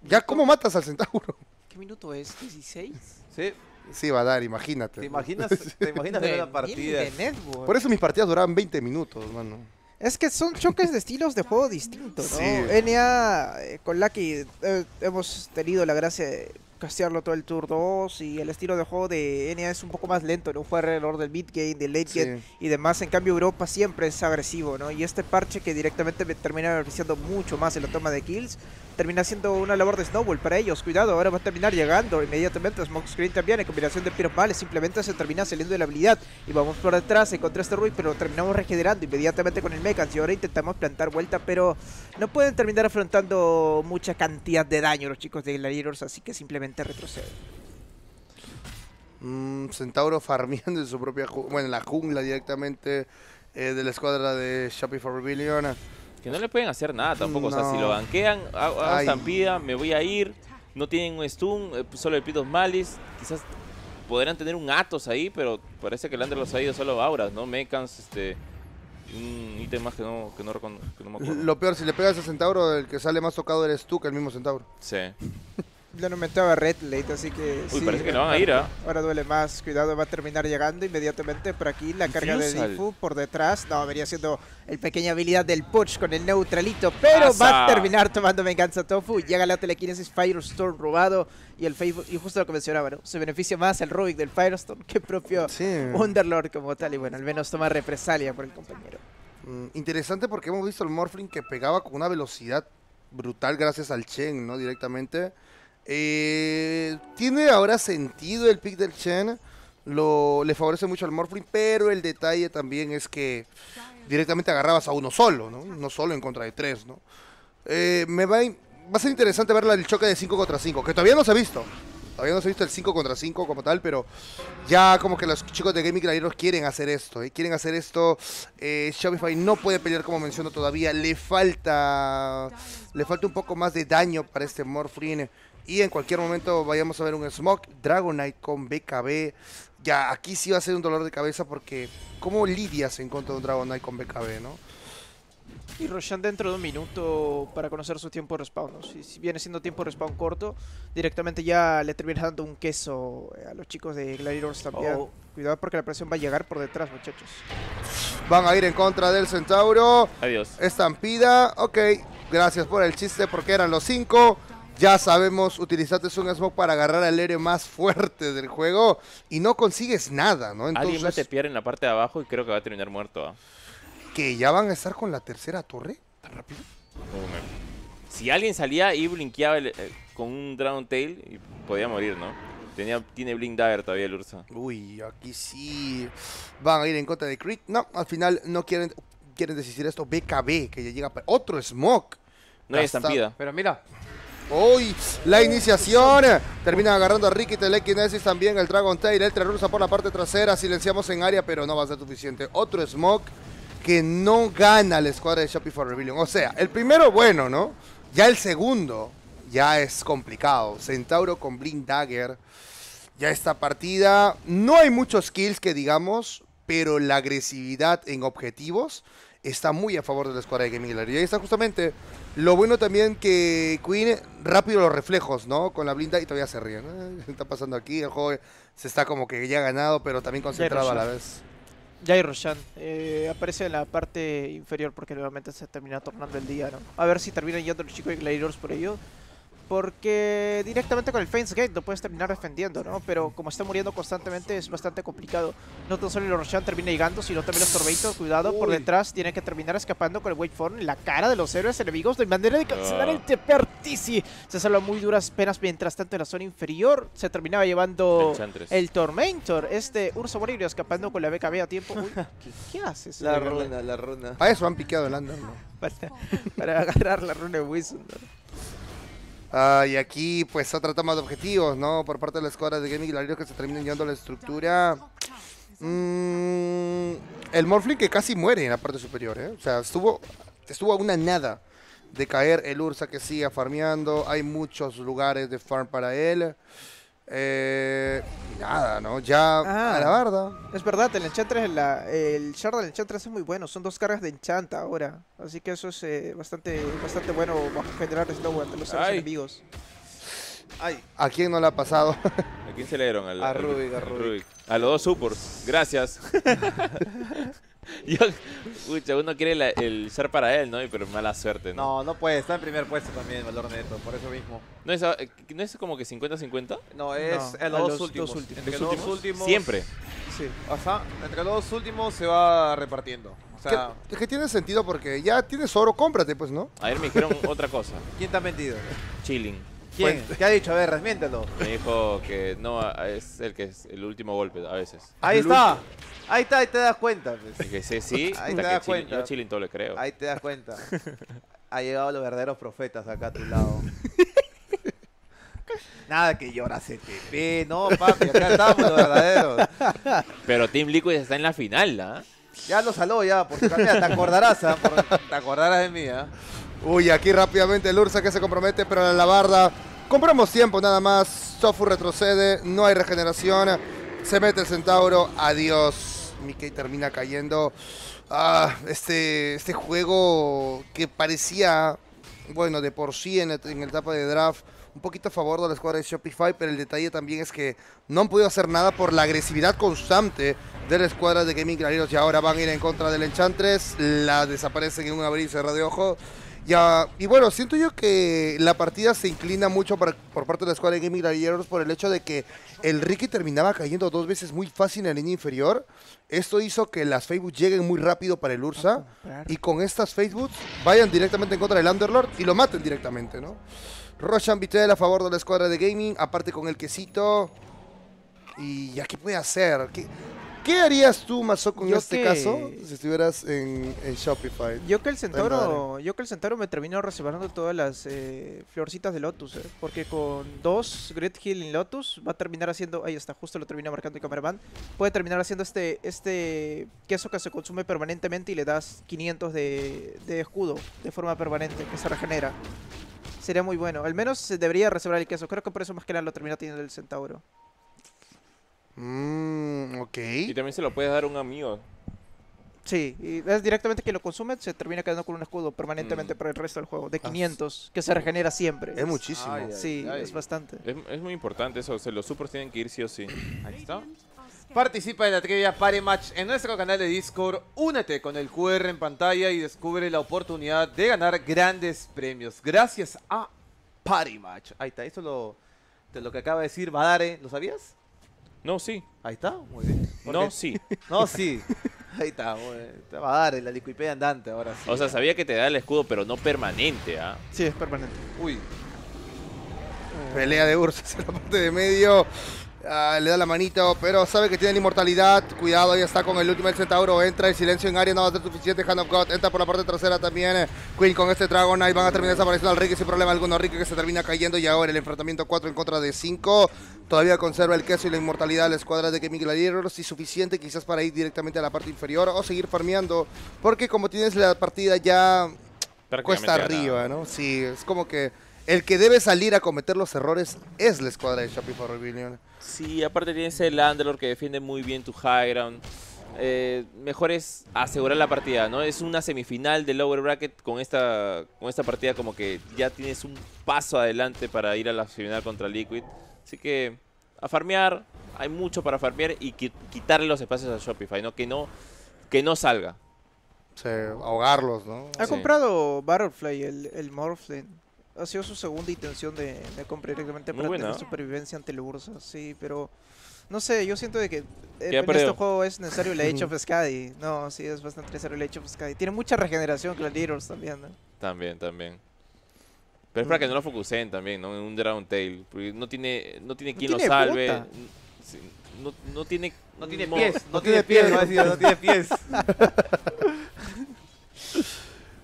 ¿Ya cómo matas al centauro? ¿Qué minuto es? ¿16? ¿Sí? Sí, va a dar, imagínate. ¿Te imaginas, *laughs* ¿te imaginas ver una partida? De. Por eso mis partidas duraban 20 minutos, mano. Es que son choques de estilos de juego distintos, ¿no? Sí. NA eh, con Lucky eh, hemos tenido la gracia de castearlo todo el Tour 2 y el estilo de juego de NA es un poco más lento, ¿no? Fue alrededor del mid game, del late Sí. game y demás. En cambio Europa siempre es agresivo, ¿no? Y este parche que directamente me termina beneficiando mucho más en la toma de kills, termina siendo una labor de snowball para ellos. Cuidado, ahora va a terminar llegando inmediatamente. Smokescreen también en combinación de Pyro Males, simplemente se termina saliendo de la habilidad. Y vamos por detrás contra este Rui, pero terminamos regenerando inmediatamente con el Mechans. Y ahora intentamos plantar vuelta, pero no pueden terminar afrontando mucha cantidad de daño los chicos de Gladiators, así que simplemente retroceden. Mm, Centauro *laughs* farmeando en su propia bueno, en la jungla directamente eh, de la escuadra de Shopify Rebellion. Que no le pueden hacer nada tampoco. O sea, si lo banquean, hago, estampida, me voy a ir. No tienen un stun, eh, solo el Pitos Malis. Quizás podrán tener un Atos ahí, pero parece que el Under los ha ido solo auras, ¿no? Mechans, este. Un ítem más que no, que no, que no me acuerdo. Lo peor, si le pegas a Centauro, el que sale más tocado eres tú que el mismo Centauro. Sí. *laughs* Ya no metaba Red Late, así que. Uy, sí, parece que le van a ir, ¿ah? Ahora duele más, cuidado, va a terminar llegando inmediatamente por aquí la carga de. Difu por detrás. No, venía siendo el pequeña habilidad del push con el neutralito, pero va a terminar tomando venganza Tofu. Llega la telequinesis Firestorm robado y el Facebook, y justo lo que mencionaba, ¿no? Se beneficia más el Rubik del Firestorm que el propio Sí. Underlord como tal. Y bueno, al menos toma represalia por el compañero. Mm, interesante porque hemos visto el Morphling que pegaba con una velocidad brutal gracias al Chen, ¿no? Directamente. Eh, tiene ahora sentido el pick del Chen. Lo, le favorece mucho al Morphling, pero el detalle también es que directamente agarrabas a uno solo, ¿no? No solo en contra de tres, ¿no? Eh, me va, va a ser interesante ver el choque de 5 contra 5, que todavía no se ha visto. Todavía no se ha visto el 5 contra 5 como tal, pero ya como que los chicos de Gaming Gladiators quieren hacer esto, ¿eh? quieren hacer esto. Eh, Shopify no puede pelear como menciono todavía, le falta le falta un poco más de daño para este Morphling y en cualquier momento vayamos a ver un Smoke Dragonite con BKB. Ya aquí sí va a ser un dolor de cabeza porque cómo lidias en contra de un Dragonite con BKB, ¿no? Y Roshan dentro de un minuto para conocer su tiempo de respawn. ¿no? Si, si viene siendo tiempo de respawn corto, directamente ya le terminas dando un queso eh, a los chicos de Gladiators también. Oh. Cuidado porque la presión va a llegar por detrás, muchachos. Van a ir en contra del Centauro. Adiós. Estampida. Ok, gracias por el chiste porque eran los cinco. Ya sabemos, utilizaste un smoke para agarrar al héroe más fuerte del juego y no consigues nada, ¿no? Alguien más te Entonces, pierde en la parte de abajo y creo que va a terminar muerto. ¿ah? que ya van a estar con la tercera torre. ¿Tan rápido? Oh. Si alguien salía y blinkeaba el- eh, con un Dragon Tail, y podía morir, ¿no? Tenía, tiene Blink Dagger todavía el Ursa. Uy, aquí sí. Van a ir en contra de Crit. No, al final no quieren, quieren decir esto. BKB, que ya llega. Otro smoke. No hay estampida. Pero mira, Uy, la iniciación. Terminan agarrando a Ricky Telekinesis también. El Dragon Tail. El Rusa por la parte trasera. Silenciamos en área, pero no va a ser suficiente. Otro Smoke que no gana la escuadra de Shopify Rebellion. O sea, el primero, bueno, ¿no? Ya el segundo, ya es complicado. Centauro con Blink Dagger. Ya esta partida. No hay muchos kills que digamos, pero la agresividad en objetivos está muy a favor de la escuadra de Gaming Gallery. Y ahí está justamente lo bueno también que Queen, rápido los reflejos, ¿no? Con la blinda y todavía se ríen. ¿no? *laughs* ¿Qué está pasando aquí? El juego se está como que ya ganado, pero también concentrado a la vez. Ya hay Roshan. Eh, aparece en la parte inferior porque nuevamente se termina tornando el día, ¿no? A ver si terminan yendo los chicos de Gladiators por ello. Porque directamente con el Fence Gate lo puedes terminar defendiendo, ¿no? Pero como está muriendo constantemente es bastante complicado. No tan solo el Roshan termina llegando, sino también los Tormentos. Cuidado, por detrás tiene que terminar escapando con el Wait For en la cara de los héroes enemigos de manera de cancelar Ah. el Tepertisi. Se salva muy duras penas mientras tanto en la zona inferior. Se terminaba llevando Enchantress. el Tormentor. Este Urso Warrior escapando con la BKB a tiempo. Uy, *laughs* ¿qué, qué haces? la runa, la runa. A eso han piqueado el ¿no? *laughs* Para, para agarrar la runa de Wilson. ¿no? Ah, y aquí, pues, otra toma de objetivos, ¿no? Por parte de la escuadra de Gaming Gallery que se terminan llevando la estructura. Mm, el Morphling que casi muere en la parte superior, ¿eh? O sea, estuvo, estuvo a una nada de caer el Ursa que sigue farmeando. Hay muchos lugares de farm para él. Eh, y nada, ¿no? Ya Ah. a la barda. Es verdad, el Enchantress, la- el shard del Enchantress es muy bueno. Son dos cargas de Enchant ahora. Así que eso es eh, bastante, bastante bueno bajo generar slow ante los enemigos. Ay, ¿A quién no le ha pasado? ¿A quién se le dieron? Al, A Rubik, a al Rubik. A los dos supports. Gracias. *laughs* Yo, pucha, uno quiere la- el share para él, ¿no? Y Pero mala suerte, ¿no? no, no puede, está en primer puesto también, valor neto, por eso mismo. ¿No es, a- ¿no es como que 50-50? No, es No, en a los, los dos últimos. últimos. Entre ¿Los los últimos? últimos. Siempre. Sí. Ajá, entre los dos últimos se va repartiendo. O sea, es que tiene sentido porque ya tienes oro, cómprate, pues, ¿no? Ayer me dijeron otra cosa. ¿quién te ha mentido? Chilling. ¿Quién? ¿Qué ha dicho? A ver, desmiéntelo. Me dijo que no es el que es el último golpe a veces. Ahí El está. Ahí está, ahí te das cuenta. pues. Que sí, sí. Ahí te das cuenta. Yo a Chilling todo le creo. Ahí te das cuenta. *laughs* Ha llegado los verdaderos profetas acá a tu lado. *laughs* Nada que llora CTP, no, papi, acá estamos los verdaderos. Pero Team Liquid está en la final, ¿ah? Ya lo saló ya, porque mira, te acordarás, ¿ah? Por- te acordarás de mí, ¿ah? Uy, aquí rápidamente el Ursa que se compromete, pero la barda. Compramos tiempo nada más. Sofu retrocede, no hay regeneración. Se mete el Centauro, adiós. Mickey termina cayendo. Ah, este, este juego que parecía, bueno, de por sí en, el- etapa de draft, un poquito a favor de la escuadra de Shopify, pero el detalle también es que no han podido hacer nada por la agresividad constante de la escuadra de Gaming Gladiators y ahora van a ir en contra del Enchantress, la desaparecen en un abrir y cerrar de Ya, y bueno, siento yo que la partida se inclina mucho por parte de la escuadra de Gaming Gladiators por el hecho de que el Ricky terminaba cayendo dos veces muy fácil en la línea inferior. Esto hizo que las Facebook lleguen muy rápido para el Ursa y con estas Facebook vayan directamente en contra del Underlord y lo maten directamente, ¿no? Roshan Vitel a favor de la escuadra de gaming, aparte con el quesito. ¿Y ya qué puede hacer? ¿Qué, qué harías tú, Mazoco, en Yo este que- caso si estuvieras en, en Shopify? Yo que el Centauro, yo que el Centauro me termino reservando todas las eh, florcitas de Lotus, eh, porque con dos Great Healing Lotus va a terminar haciendo, ahí está, justo lo termina marcando el cameraman, puede terminar haciendo este este queso que se consume permanentemente y le das 500 de, de escudo de forma permanente que se regenera. Sería muy bueno. Al menos se debería reservar el queso. Creo que por eso más que nada lo termina teniendo el Centauro. Mmm, ok. Y también se lo puedes dar a un amigo. Sí, y es directamente que lo consume, se termina quedando con un escudo permanentemente Mm. para el resto del juego, de Ah, 500, que se regenera siempre. Es muchísimo. Ay, ay. Sí, es bastante. Es, es muy importante eso, o sea, los supers tienen que ir sí o sí. *clears throat* Ahí está. Participa en la trivia Party Match en nuestro canal de Discord. Únete con el QR en pantalla y descubre la oportunidad de ganar grandes premios. Gracias a Party Match. Ahí está, eso es lo, de lo que acaba de decir Badare. ¿Lo sabías? No, sí. Ahí está, muy bien. ¿Por No, qué? sí. *laughs* No, sí. Ahí está, muy bien. Está Badare, la liquipedia andante ahora sí. O sea, sabía que te da el escudo, pero no permanente, ¿ah? Sí, es permanente. Uy, Pelea de Ursus en la parte de medio. Ah, le da la manito, pero sabe que tiene la inmortalidad. Cuidado, ahí está con el último el centauro. Entra el silencio en área, no va a ser suficiente. Hand of God entra por la parte trasera también. Queen con este Dragon Knight van a terminar desapareciendo al Ricky sin problema alguno. Ricky que se termina cayendo y ahora el enfrentamiento 4 en contra de 5. Todavía conserva el queso y la inmortalidad la escuadra de Gaming Gladiators y suficiente quizás para ir directamente a la parte inferior o seguir farmeando. Porque como tienes la partida ya cuesta arriba, ¿no? Sí, es como que el que debe salir a cometer los errores es la escuadra de Shopify Rebellion. Sí, aparte tienes el Landlord que defiende muy bien tu high ground. Eh, mejor es asegurar la partida, ¿no? Es una semifinal de lower bracket con esta, con esta partida como que ya tienes un paso adelante para ir a la final contra Liquid. Así que a farmear, hay mucho para farmear y qui- quitarle los espacios a Shopify, ¿no? Que no, que no salga. Sí, ahogarlos, ¿no? Ha Sí. comprado Butterfly, el, el Morphling. Ha sido su segunda intención de, de comprar directamente Muy para buena. tener supervivencia ante el Ursa, sí, pero no sé, yo siento de que eh, en este juego es necesario el Age *laughs* of Skadi. No, sí, es bastante necesario el Age of Skadi. Tiene mucha regeneración Gladiators también, ¿no? También, también. Pero es para que no lo focusen también, ¿no? En un Drown Tail. Porque no tiene, no tiene No quien lo salve. Sí, No, no tiene... no tiene mo- pies, no, no tiene tiene pies, pies. va a decir, no tiene pies.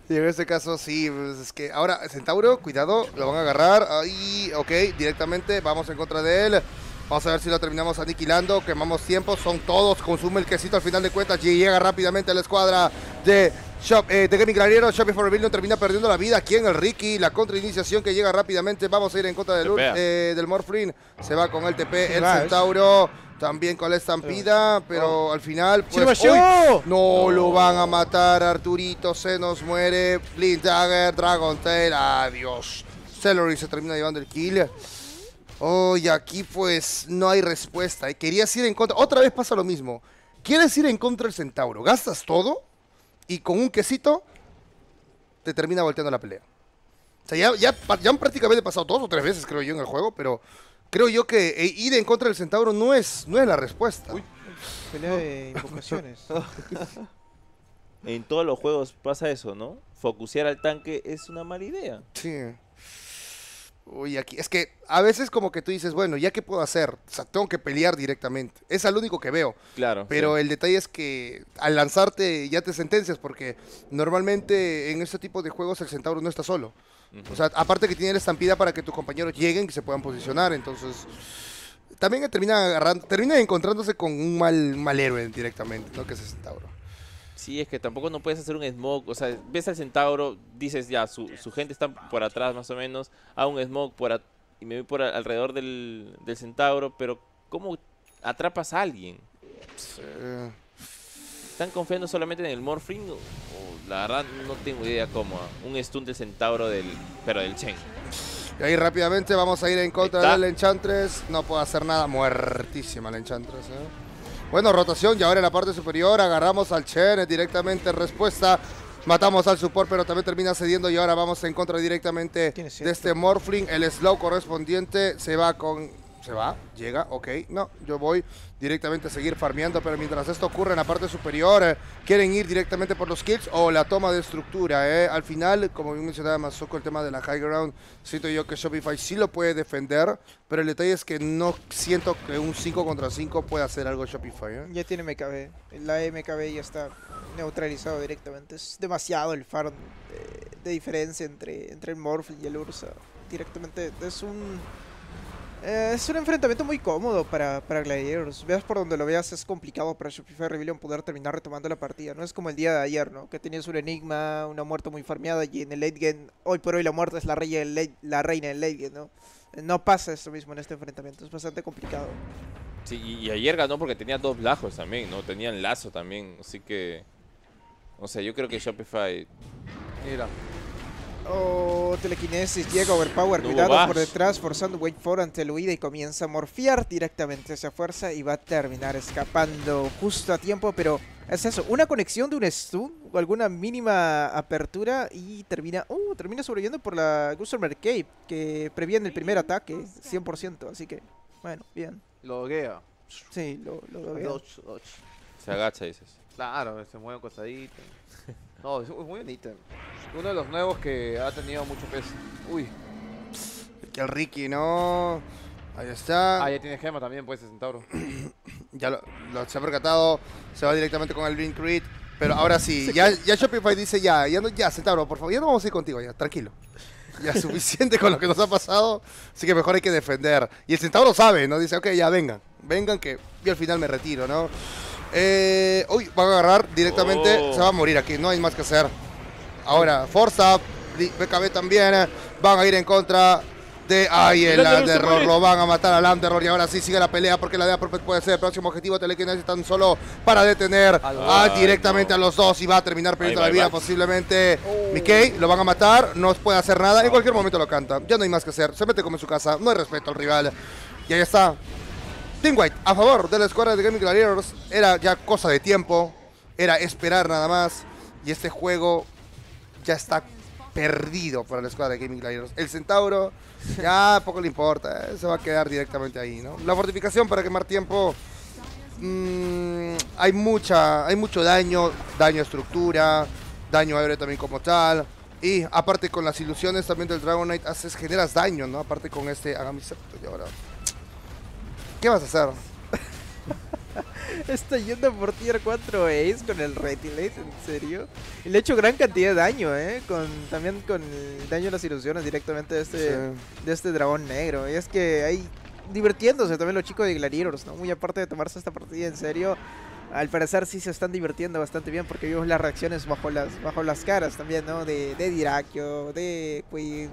Y *laughs* en este caso sí, pues es que ahora Centauro, cuidado, lo van a agarrar. Ahí, ok, directamente, vamos en contra de él. Vamos a ver si lo terminamos aniquilando, quemamos tiempo, son todos, consume el quesito al final de cuentas y llega rápidamente a la escuadra de, Shop, eh, de Gaming Gladiator. Shopee for Rebellion termina perdiendo la vida aquí en el Ricky, la contrainiciación que llega rápidamente, vamos a ir en contra del, eh, del Morphling, se va con el TP, el Centauro también con la estampida, pero al final ¡Sí lo pues... ¡uy! No lo van a matar, Arturito se nos muere. Flint Dagger, Dragon Tail, adiós. Celery se termina llevando el kill. Oh, y aquí pues no hay respuesta. Y querías ir en contra. Otra vez pasa lo mismo. Quieres ir en contra del centauro. Gastas todo y con un quesito te termina volteando la pelea. O sea, ya, ya, ya han prácticamente pasado dos o tres veces, creo yo, en el juego, pero creo yo que eh, ir en contra del centauro no es, no es la respuesta. Pelea de invocaciones. *laughs* En todos los juegos pasa eso, ¿no? Focusear al tanque es una mala idea. Sí. Uy, aquí. Es que a veces como que tú dices, bueno, ¿ya qué puedo hacer? O sea, tengo que pelear directamente. Es al único que veo. Claro. Pero sí. el detalle es que al lanzarte ya te sentencias porque normalmente en este tipo de juegos el centauro no está solo. O sea, aparte que tiene la estampida para que tus compañeros lleguen y se puedan posicionar. Entonces, también termina agarrando, termina encontrándose con un mal, mal héroe directamente, ¿no? Que es el centauro. Sí, es que tampoco no puedes hacer un smoke. O sea, ves al centauro, dices ya, su, su gente está por atrás más o menos. Hago un smoke por y me voy por alrededor del, del centauro. Pero, ¿cómo atrapas a alguien? ¿Están confiando solamente en el Morphling? O, la verdad no tengo idea cómo. ah. Un stun del centauro del. Pero del Chen. Y ahí rápidamente vamos a ir en contra del Enchantress. No puedo hacer nada. Muertísima la Enchantress. ¿eh? Bueno, rotación. Y ahora en la parte superior agarramos al Chen directamente en respuesta. Matamos al support, pero también termina cediendo. Y ahora vamos en contra directamente de este Morphling. El slow correspondiente se va con... Se va, llega, ok. No, yo voy directamente a seguir farmeando, pero mientras esto ocurre en la parte superior, eh, quieren ir directamente por los kills o la toma de estructura. eh. Al final, como bien mencionaba Mazuko, el tema de la high ground, siento yo que Shopify sí lo puede defender, pero el detalle es que no siento que un 5 contra 5 pueda hacer algo Shopify. eh. Ya tiene MKB. La MKB ya está neutralizado directamente. Es demasiado el farm de, de diferencia entre, entre el Morphling y el Ursa. Directamente es un. Eh, es un enfrentamiento muy cómodo para, para Gladiators. Veas por donde lo veas, es complicado para Shopify Rebellion poder terminar retomando la partida. No es como el día de ayer, ¿no? Que tenías un enigma, una muerte muy farmeada y en el late game, hoy por hoy la muerte es la reina del late, la reina del late game, ¿no? No pasa esto mismo en este enfrentamiento, es bastante complicado. Sí, y, y ayer ganó porque tenía dos lajos también, ¿no? Tenían lazo también. Así que. No sé, yo creo que Shopify. Mira. Oh, telequinesis, llega Overpower, No cuidado por detrás, forzando Wait for ante el huida y comienza a morfiar directamente esa fuerza y va a terminar escapando justo a tiempo, pero es eso, una conexión de un stun o alguna mínima apertura y termina, uh, termina sobreviviendo por la Guster Cape que previene el primer ataque 100%, así que, bueno, bien. Sí, lo, lo veo. Dodge, dodge. Se agacha, dices. Claro, se mueve costadito. No, es muy bonito. Uno de los nuevos que ha tenido mucho peso. Uy. Que el Ricky, ¿no? Ahí está. Ah, ya tiene gema también, pues, ese centauro. *clears throat* Ya lo, lo- se ha percatado. Se va directamente con el Green Crit. Pero ahora sí, ya, ya Shopify dice ya, ya, no, ya, Centauro, por favor, ya no vamos a ir contigo, ya, tranquilo. Ya es suficiente con lo que nos ha pasado, así que mejor hay que defender. Y el Centauro sabe, ¿no? Dice, ok, ya vengan, vengan que yo al final me retiro, ¿no? Eh, uy, van a agarrar directamente, Oh. se va a morir aquí, no hay más que hacer. Ahora, Forza, BKB también, eh, van a ir en contra de... Ay, el muere. lo van a matar al Underlord y ahora sí sigue la pelea porque la DEA Perfect puede ser el próximo objetivo. Telequinesis tan solo para detener A los- a, Ay, directamente no. a los dos y va a terminar perdiendo la va, vida va. posiblemente. Oh. Mickey, lo van a matar, no puede hacer nada, en cualquier momento lo canta. Ya no hay más que hacer, se mete como en su casa, no hay respeto al rival. Y ahí está. Team White a favor de la escuadra de Gaming Gladiators. Era ya cosa de tiempo, era esperar nada más. Y este juego ya está perdido para la escuadra de Gaming Gladiators. El Centauro ya poco le importa, eh, se va a quedar directamente ahí, ¿no? La fortificación para quemar tiempo. mm, hay mucha, hay mucho daño, daño a estructura, daño aéreo también como tal. Y aparte con las ilusiones también del Dragon Knight haces, generas daño, ¿no? Aparte con este Agamisepto y ahora. ¿Qué vas a hacer? *laughs* Está yendo por tier 4 Ace con el Retilate, en serio. Y le ha hecho gran cantidad de daño, ¿eh? Con, también con el daño a las ilusiones directamente de este, Sí. de este dragón negro. Y es que hay divirtiéndose también los chicos de Gladiators, ¿no? Muy aparte de tomarse esta partida en serio. Al parecer sí se están divirtiendo bastante bien porque vimos las reacciones bajo las, bajo las caras también, ¿no? De, de Dirakio, de Queen.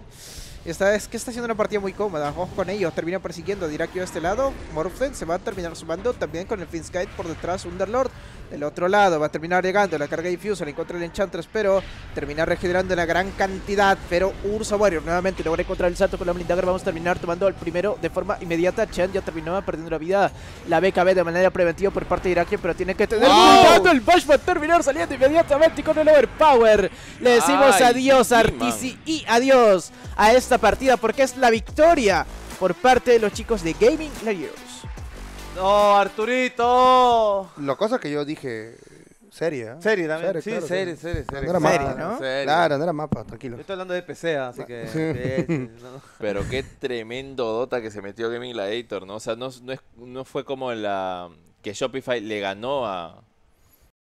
Esta vez que está haciendo una partida muy cómoda. Con ellos. Termina persiguiendo a Dirakio de este lado. Morphen se va a terminar sumando también con el Finskyte por detrás. Underlord del otro lado. Va a terminar llegando la carga Diffuser en contra del Enchantress. Pero termina regenerando la gran cantidad. Pero Ursa Warrior nuevamente logra encontrar el salto con la Blindager. Vamos a terminar tomando el primero de forma inmediata. Chen ya terminó perdiendo la vida. La BKB de manera preventiva por parte de Dirakio. Pero tiene que tener ¡Wow! El Bash va a terminar saliendo inmediatamente con el Overpower. Le decimos Ay, adiós a Artisi y adiós a esta partida porque es la victoria por parte de los chicos de Gaming Gladiators. No, Arturito. La cosa que yo dije, seria. ¿eh? Serie también. Serie, sí, claro, serie, sí. serie, No serie. era Serie, mapa. ¿no? Serie. Claro, no era mapa, tranquilo. Yo estoy hablando de PC, así que. *laughs* Sí, no. Pero qué tremendo Dota que se metió Gaming Gladiator, ¿no? O sea, no, no, es- no fue como la que Shopify le ganó a,